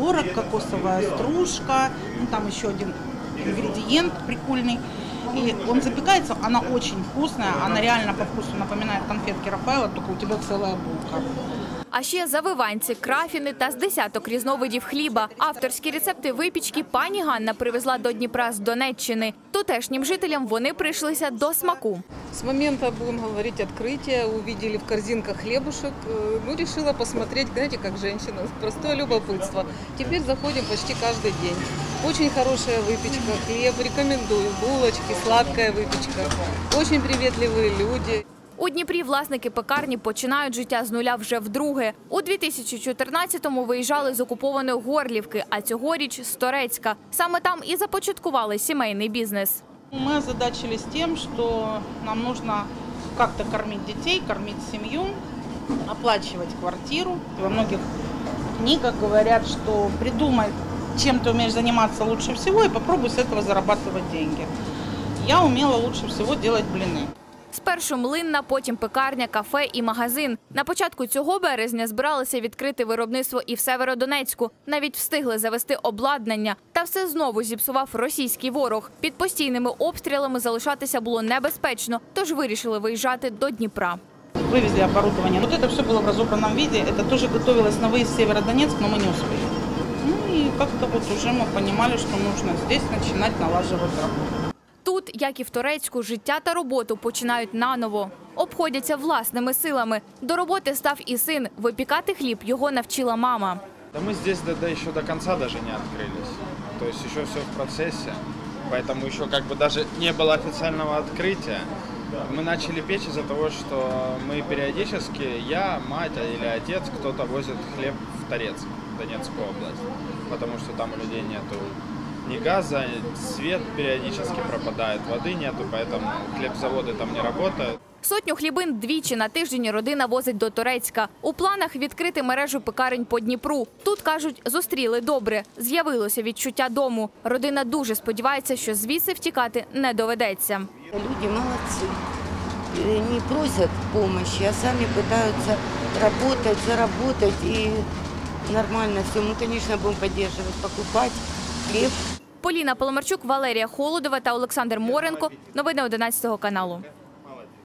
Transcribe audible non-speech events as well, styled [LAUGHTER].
творог, кокосовая стружка, ну, там еще один ингредиент прикольный. И он запекается, она очень вкусная, она реально по вкусу напоминает конфетки Рафаэла, только у тебя целая булка. А ще завиванці, крафіни та з десяток різновидів хліба. Авторські рецепти випічки пані Ганна привезла до Дніпра з Донеччини. Тутешнім жителям вони прийшлися до смаку. С момента, будем говорить, открытия увидели в корзинках хлебушек. э, Ну, решила посмотреть, знаете, как женщина, [LAUGHS] простое любопытство. Теперь заходим почти каждый день. Очень хорошая выпечка, хлеб, рекомендую. Булочки, сладкая выпечка. Очень приветливые люди. У Дніпрі власники пекарні починають життя з нуля вже вдруге. У 2014-му виїжджали з окупованої Горлівки, а цьогоріч з Торецька. Саме там і започаткували сімейний бізнес. Мы озадачились тем, что нам нужно как-то кормить детей, кормить семью, оплачивать квартиру. Во многих книгах говорят, что придумай, чем ты умеешь заниматься лучше всего, и попробуй с этого зарабатывать деньги. Я умела лучше всего делать блины. Спершу млинна, потім пекарня, кафе і магазин. На початку цього березня збиралися відкрити виробництво і в Северодонецьку. Навіть встигли завести обладнання. Та все знову зіпсував російський ворог. Під постійними обстрілами залишатися було небезпечно, тож вирішили виїжджати до Дніпра. Вывезли оборудование. Вот это все было в разобранном виде. Это тоже готовилось на выезд в Северодонецк, но мы не успели. Ну и как-то вот уже мы понимали, что нужно здесь начинать налаживать работу. Тут, як і в Торецьку, життя та роботу починають наново. Обходяться власними силами. До роботи став і син. Випікати хліб його навчила мама. Да мы здесь да, да еще до конца даже не открылись. То есть еще все в процессе. Поэтому еще как бы даже не было официального открытия. Мы начали печь из-за того, что мы периодически, я, мать или отец, кто-то возит хлеб в Торец, в Донецкую область. Потому что там у людей нету ни газа, свет периодически пропадает, воды нету, поэтому хлебзаводы там не работают. Сотню хлібин двічі на тиждень родина возить до Турецька. У планах відкрити мережу пекарень по Дніпру. Тут кажуть, зустріли добре. З'явилося відчуття дому. Родина дуже сподівається, що звідси втікати не доведеться. Люди молодцы. Э, Не просят помощи, а сами пытаются работать, заработать и нормально все. Мы, конечно, будем поддерживать, покупать хлеб, Поліна Поломарчук, Валерія Холодова та Олександр Моренко. Новини 11 каналу.